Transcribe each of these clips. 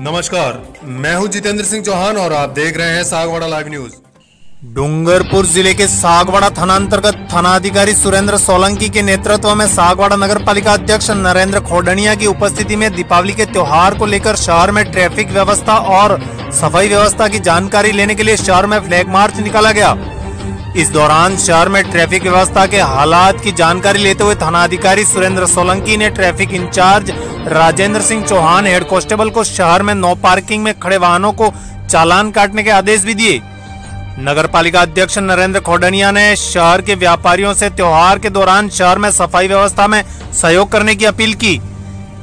नमस्कार, मैं हूँ जितेंद्र सिंह चौहान और आप देख रहे हैं सागवाड़ा लाइव न्यूज़। डूंगरपुर ज़िले के सागवाड़ा थाना अंतर्गत थानाधिकारी सुरेंद्र सोलंकी के नेतृत्व में सागवाड़ा नगर पालिका अध्यक्ष नरेंद्र खोडनिया की उपस्थिति में दीपावली के त्योहार को लेकर शहर में ट्रैफ़िक व्यवस्था और सफ़ाई व्यवस्था की जानकारी लेने के लिए शहर में फ्लैग मार्च निकाला गया। इस दौरान शहर में ट्रैफ़िक व्यवस्था के हालात की जानकारी लेते हुए थानाधिकारी सुरेंद्र सोलंकी ने traffic incharge Rajendra Singh Chauhan head constable को शहर में नो पार्किंग में खड़े वाहनों को चालान काटने के आदेश भी दिए। नगर पालिका अध्यक्ष नरेंद्र खोडनिया ने शहर के व्यापारियों से त्योहार के दौरान शहर में सफ़ाई व्यवस्था में सहयोग करने की अपील की।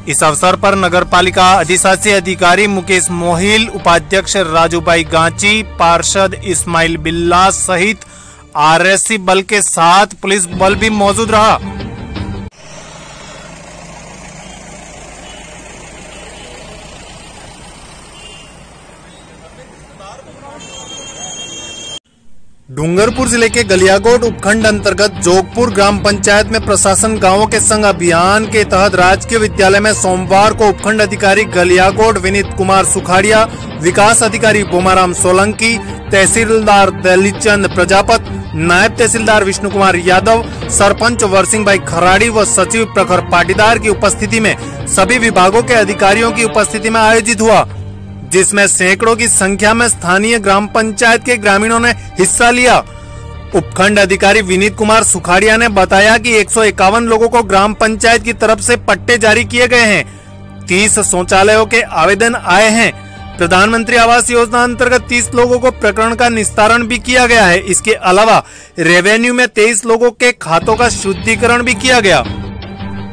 इस अवसर पर नगर पालिका अधिशासी अधिकारी मुकेश मोहिल, उपाध्यक्ष राजूबाई गांची, पार्षद इस्माइल बिल्ला सहित आरएससी बल के साथ पुलिस बल भी मौजूद रहा। डूंगरपुर ज़िले के गलियागोट उपखंड अंतर्गत जोगपुर ग्राम पंचायत में प्रशासन गाँवों के संग अभियान के तहत राजकीय विद्यालय में सोमवार को उपखंड अधिकारी गलियागोट विनीत कुमार सुखाड़िया, विकास अधिकारी बोमाराम सोलंकी, तहसीलदार दलीचंद प्रजापत, नायब तहसीलदार विष्णु कुमार यादव, सरपंच वरसिंह भाई खराड़ी व सचिव प्रखर पाटीदार की उपस्थिति में सभी विभागों के अधिकारियों की उपस्थिति में आयोजित हुआ। जिसमें सैकड़ों की संख्या में स्थानीय ग्राम पंचायत के ग्रामीणों ने हिस्सा लिया। उपखंड अधिकारी विनीत कुमार सुखाड़िया ने बताया कि एक लोगों को ग्राम पंचायत की तरफ़ से पट्टे जारी किए गए हैं। तीस शौचालयों के आवेदन आए हैं। प्रधानमंत्री आवास योजना अंतर्गत 30 लोगों को प्रकरण का निस्तारण भी किया गया है। इसके अलावा रेवेन्यू में 23 लोगों के खातों का शुद्धिकरण भी किया गया।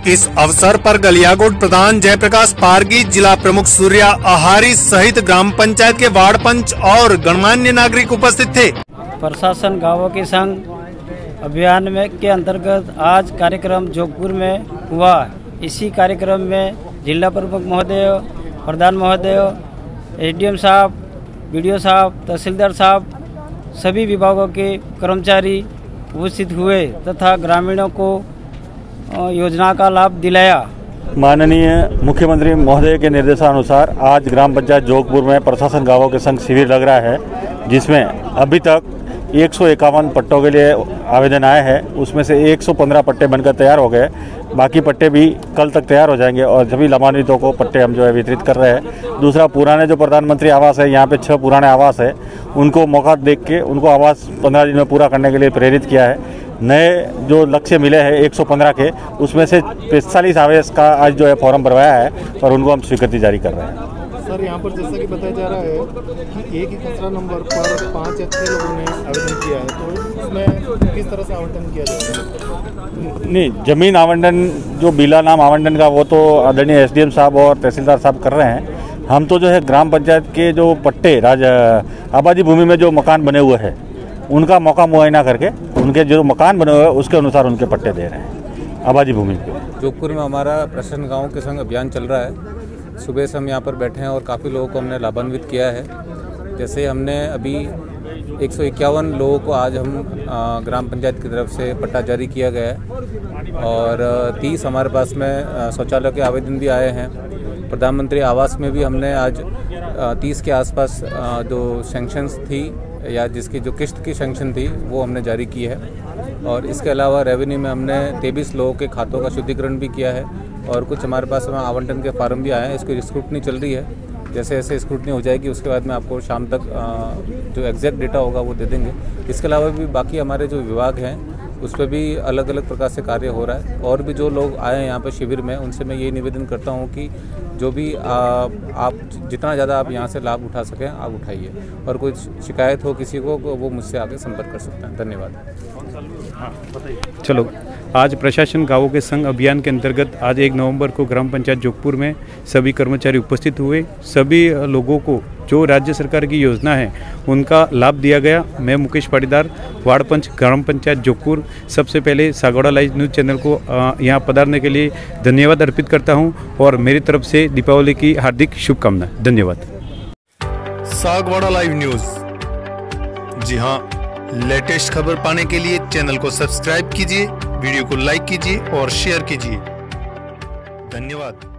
इस अवसर पर गलियाकोट प्रधान जयप्रकाश पारगी, जिला प्रमुख सूर्या आहारी सहित ग्राम पंचायत के वार्ड पंच और गणमान्य नागरिक उपस्थित थे। प्रशासन गाँवों के संग अभियान में के अंतर्गत आज कार्यक्रम जोधपुर में हुआ इसी कार्यक्रम में जिला प्रमुख महोदय, प्रधान महोदय एसडीएम साहब, बीडीओ साहब, तहसीलदार साहब, सभी विभागों के कर्मचारी उपस्थित हुए तथा ग्रामीणों को योजना का लाभ दिलाया। माननीय मुख्यमंत्री महोदय के निर्देशानुसार आज ग्राम पंचायत जोगपुर में प्रशासन गाँवों के संग शिविर लग रहा है, जिसमें अभी तक एक सौ इक्यावन पट्टों के लिए आवेदन आए हैं। उसमें से 115 पट्टे बनकर तैयार हो गए। बाकी पट्टे भी कल तक तैयार हो जाएँगे और सभी लाभान्वितों को पट्टे हम जो है वितरित कर रहे हैं। दूसरा, पुराने जो प्रधानमंत्री आवास है, यहाँ पे छः पुराने आवास है, उनको मौका देख के, उनको आवास पंद्रह दिन में पूरा करने के लिए प्रेरित किया है। नए जो लक्ष्य मिले हैं 115 के उसमें से पैंतालीस आवेश का आज जो है फॉर्म भरवाया है और उनको हम स्वीकृति जारी कर रहे हैं। सर यहाँ पर जैसा कि बताया जा रहा है कि एक ही खसरा नंबर पर पाँच या छः लोगों ने आवेदन किया है तो इसमें किस तरह से आवंटन किया जाएगा नहीं ज़मीन आवंटन जो बिला नाम आवंटन का वो तो आदरणीय एसडीएम साहब और तहसीलदार साहब कर रहे हैं। हम तो जो है ग्राम पंचायत के जो पट्टे राज आबादी भूमि में जो मकान बने हुए हैं उनका मौका मुआयना करके उनके जो मकान बने हुए उसके अनुसार उनके पट्टे दे रहे हैं। आबादी भूमि पे। जोधपुर में हमारा प्रश्न गाँव के संग अभियान चल रहा है। सुबह से हम यहाँ पर बैठे हैं और काफ़ी लोगों को हमने लाभान्वित किया है। जैसे हमने अभी एक सौ इक्यावन लोगों को आज हम ग्राम पंचायत की तरफ़ से पट्टा जारी किया गया है। और तीस हमारे पास में शौचालय के आवेदन भी आए हैं। प्रधानमंत्री आवास में भी हमने आज तीस के आसपास जो सेंक्शंस थी या जिसकी जो किश्त की सेंक्शन थी, वो हमने जारी की है। और इसके अलावा रेवेन्यू में हमने तेईस लोगों के खातों का शुद्धिकरण भी किया है और कुछ हमारे पास में आवंटन के फार्म भी आए हैं। इसकी स्क्रूटनी चल रही है। जैसे जैसे स्क्रूटनी हो जाएगी, उसके बाद में आपको शाम तक जो एग्जैक्ट डेटा होगा वो दे देंगे। इसके अलावा भी बाकी हमारे जो विभाग हैं उस पर भी अलग अलग प्रकार से कार्य हो रहा है। और भी जो लोग आए हैं यहाँ पर शिविर में उनसे मैं ये निवेदन करता हूँ कि जो भी आ, आप जितना ज़्यादा आप यहाँ से लाभ उठा सकें आप उठाइए। और कोई शिकायत हो किसी को वो मुझसे आगे संपर्क कर सकते हैं। धन्यवाद। चलो आज प्रशासन गाँवों के संघ अभियान के अंतर्गत आज एक नवंबर को ग्राम पंचायत जोधपुर में सभी कर्मचारी उपस्थित हुए। सभी लोगों को जो राज्य सरकार की योजना है, उनका लाभ दिया गया। मैं मुकेश पाटीदार, वार्ड पंच, ग्राम पंचायत, जोगपुर। सबसे पहले सागौड़ा लाइव न्यूज़ चैनल को यहाँ पधारने के लिए धन्यवाद अर्पित करता हूँ और मेरी तरफ़ से दीपावली की हार्दिक शुभकामनाएँ। धन्यवाद। Sagwara live news. जी हाँ लेटेस्ट खबर पाने के लिए चैनल को सब्सक्राइब कीजिए, वीडियो को लाइक कीजिए और शेयर कीजिए। धन्यवाद।